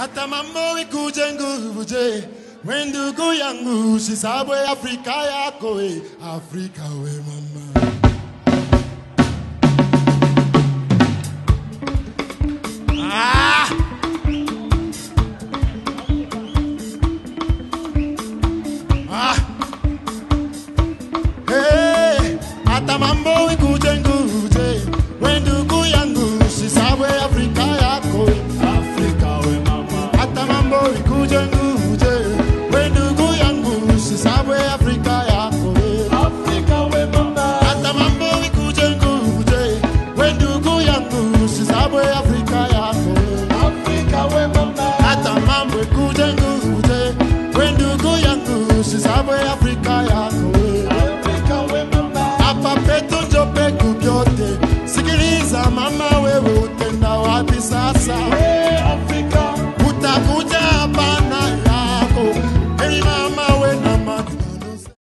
hata mambo ikuje nguvu je we ndugu yangu usisahau afrika yako we afrika we mama. Ah, ah. Hey, hata mambo ikuje nguvu mambo ya yako, Afrika we mama, hata mambo kuje nguje, we ndugu yangu, sisabu ya Afrika yako, Afrika we mama, hapa petu njo peku vyote, sikiliza mama, wewe utenda wapi?